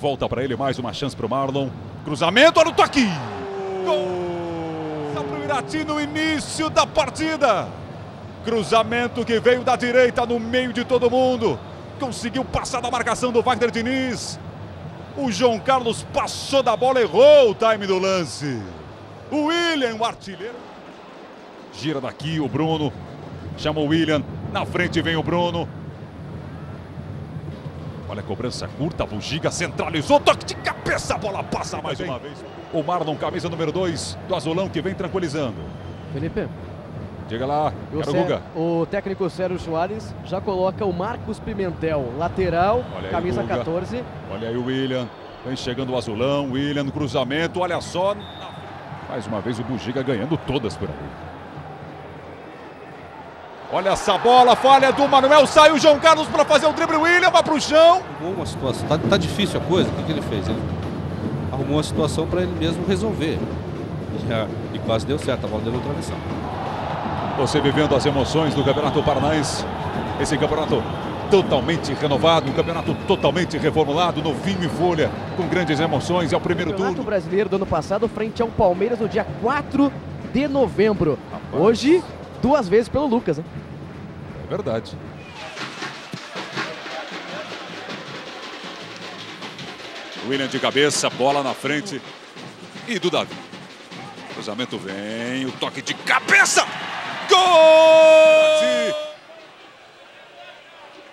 Volta para ele, mais uma chance para o Marlon. Cruzamento, olha o toque! Gol! Para o Irati no início da partida. Cruzamento que veio da direita no meio de todo mundo. Conseguiu passar da marcação do Wagner Diniz. O João Carlos passou da bola, errou o time do lance. O William, o artilheiro. Gira daqui o Bruno. Chama o William. Na frente vem o Bruno. Olha a cobrança curta, Bugiga centralizou, toque de cabeça, a bola passa mais uma vez. O Marlon, camisa número 2 do Azulão, que vem tranquilizando. Felipe. Diga lá, o, Cé, o técnico Sérgio Soares já coloca o Marcos Pimentel, lateral, olha camisa aí, 14. Olha aí o William, vem chegando o Azulão, William no cruzamento, olha só. Mais uma vez o Bugiga ganhando todas por ali. Olha essa bola, falha do Manuel, sai o João Carlos para fazer o drible, William vai para o chão. Arrumou uma situação, tá, tá, difícil a coisa, o que, que ele fez? Ele arrumou uma situação para ele mesmo resolver. E, e quase deu certo, a bola deu no travessão. Você vivendo as emoções do Campeonato Paranaense, esse campeonato totalmente renovado, um campeonato totalmente reformulado, novinho em folha, com grandes emoções, é o primeiro turno. Campeonato Brasileiro do ano passado, frente ao Palmeiras no dia 4 de novembro. Rapaz. Hoje, duas vezes pelo Lucas, hein? É verdade. William de cabeça, bola na frente. E do Davi. Cruzamento vem, o toque de cabeça! Gol!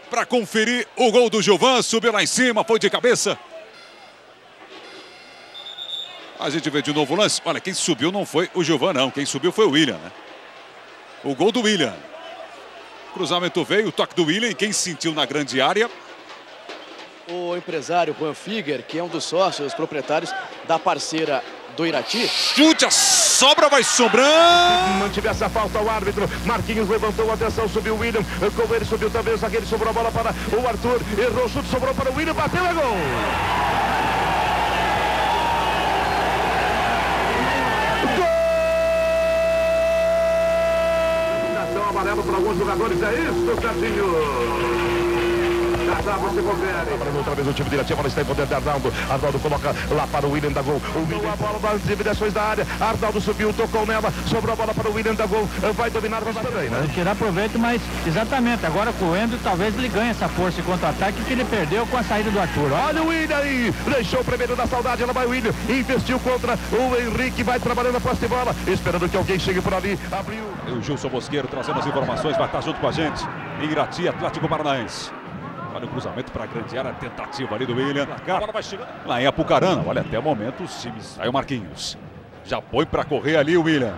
Para conferir o gol do Gilvan, subiu lá em cima, foi de cabeça. A gente vê de novo o lance. Olha, quem subiu não foi o Gilvan, não. Quem subiu foi o William, né? O gol do William. Cruzamento veio, o toque do William. Quem sentiu na grande área? O empresário Juan Figuer, que é um dos sócios proprietários da parceira do Irati. Chute, a sobra vai sobrando. Mantive essa falta ao árbitro. Marquinhos levantou a atenção, subiu o William. Com ele subiu também o zagueiro, sobrou a bola para o Arthur. Errou o chute, sobrou para o William, bateu, é gol. Alguns jogadores. É isso, Serginho. Arnaldo se confere. Outra vez o time diretivo, ela está em poder de Arnaldo. Arnaldo coloca lá para o William da gol. O William, a bola das direções da área. Arnaldo subiu, tocou nela, sobrou a bola para o William da gol. Vai dominar mas também, né? Tirar proveito, mas exatamente. Agora com o Endo, talvez ele ganhe essa força e contra-ataque que ele perdeu com a saída do Arthur. Olha o William aí, deixou o primeiro da saudade. Ela vai o William, investiu contra o Henrique, vai trabalhando a posse de bola, esperando que alguém chegue por ali. Abriu. O Gilson Mosqueiro trazendo as informações, vai estar junto com a gente. Irati, Atlético Paranaense. Olha o cruzamento para a grande área, tentativa ali do William. A bola vai chegando. Lá em Apucarana, olha, até o momento os times. Aí o Marquinhos. Já põe para correr ali o William.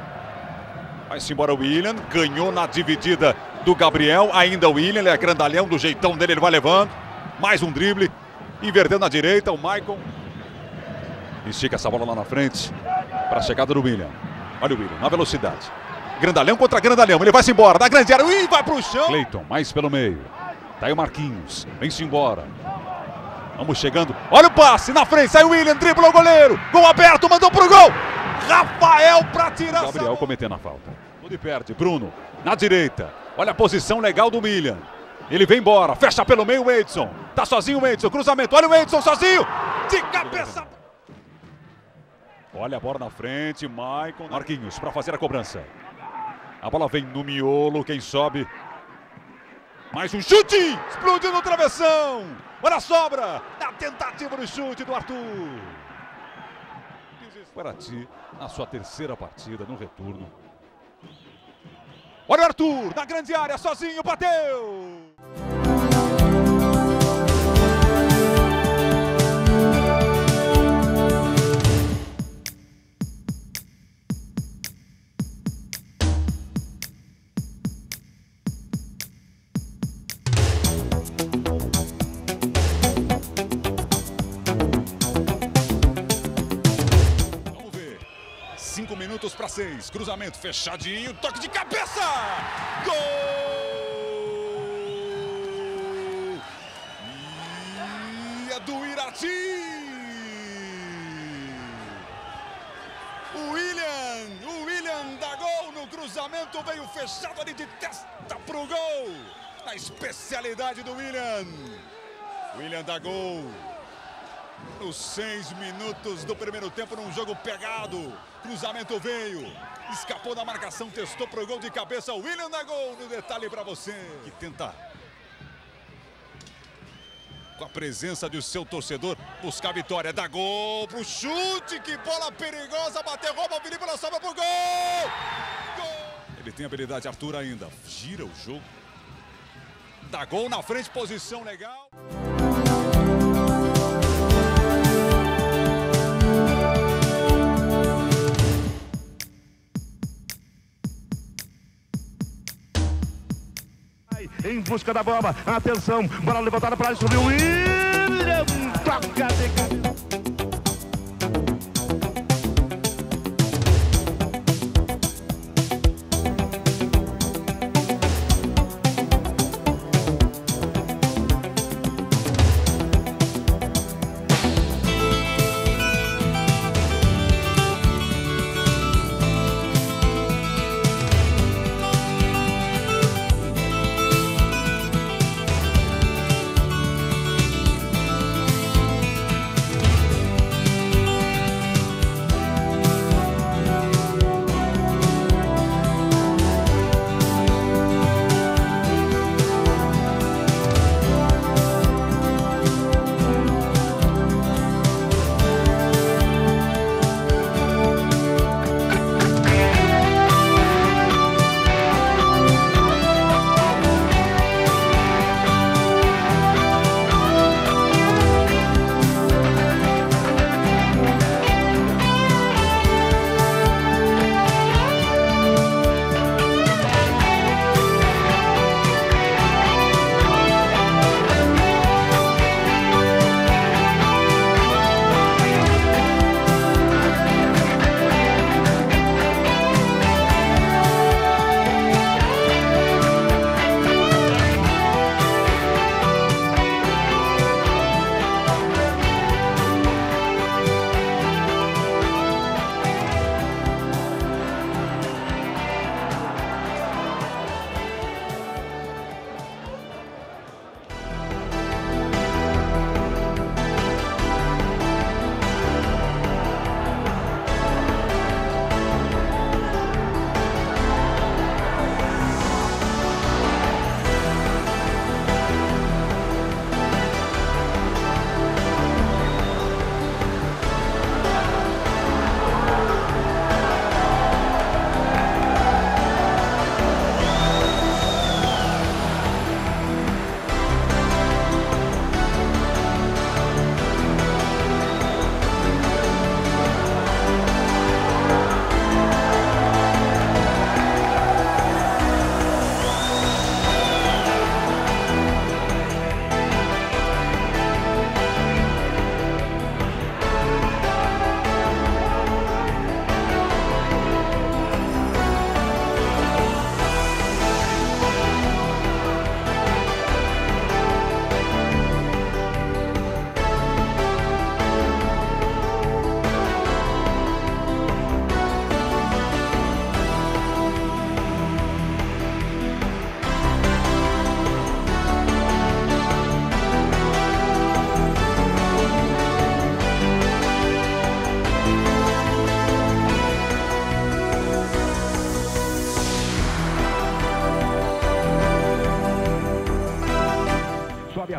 Vai-se embora o William, ganhou na dividida do Gabriel. Ainda o William, ele é grandalhão, do jeitão dele, ele vai levando. Mais um drible. Invertendo na direita, o Maicon. Estica essa bola lá na frente. Para a chegada do William. Olha o William, na velocidade. Grandalhão contra Grandalhão. Ele vai-se embora. Da grande área. Ih, vai para o chão. Cleiton, mais pelo meio. Tá aí o Marquinhos. Vem-se embora. Vamos chegando. Olha o passe na frente. Sai o William, dribla o goleiro. Gol aberto, mandou pro gol. Rafael para tirar. Gabriel cometendo a falta. Tudo perde. Bruno na direita. Olha a posição legal do William. Ele vem embora. Fecha pelo meio o Edson. Tá sozinho o Edson. Cruzamento. Olha o Edson sozinho. De cabeça. Olha a bola na frente. Maicon. Marquinhos para fazer a cobrança. A bola vem no miolo. Quem sobe mais um chute! Explodiu no travessão! Olha a sobra! Na tentativa do chute do Arthur. Paraty, na sua terceira partida no retorno. Olha o Arthur, na grande área, sozinho, bateu! Minutos para seis. Cruzamento fechadinho, toque de cabeça! Gol! E é do Irati! O William, o William dá gol no cruzamento, veio fechado ali de testa pro gol. A especialidade do William. William dá gol. Nos seis minutos do primeiro tempo, num jogo pegado. Cruzamento veio. Escapou da marcação, testou pro gol de cabeça. William da gol. No detalhe para você. Que tenta. Com a presença do seu torcedor, buscar a vitória. Dá gol pro chute. Que bola perigosa. Bateu, rouba. Felipe na sobra pro gol. Gol. Ele tem habilidade, Arthur ainda. Gira o jogo. Dá gol na frente, posição legal. Em busca da bola. Atenção, bola levantada para sobre o William. Toca de cabeça.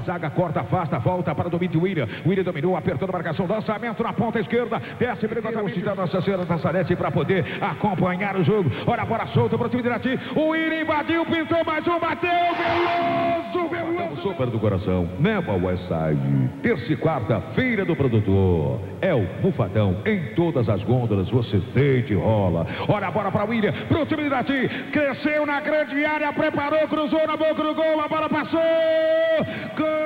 A zaga, corta, afasta, volta para o domínio de William. William dominou, apertou a marcação, lançamento na ponta esquerda, desce perigosamente da Nossa Senhora Nazarete para poder acompanhar o jogo. Olha a bola solta para o time de Irati. O William invadiu, pintou mais um, bateu, veloso, veloso. Super do coração, Neva Westside. Terça e quarta, Feira do Produtor. É o Mufadão. Em todas as gôndolas você deita e rola. Olha a bola para William, para o time de Irati. Cresceu na grande área, preparou, cruzou na boca do gol, a bola passou. Gol!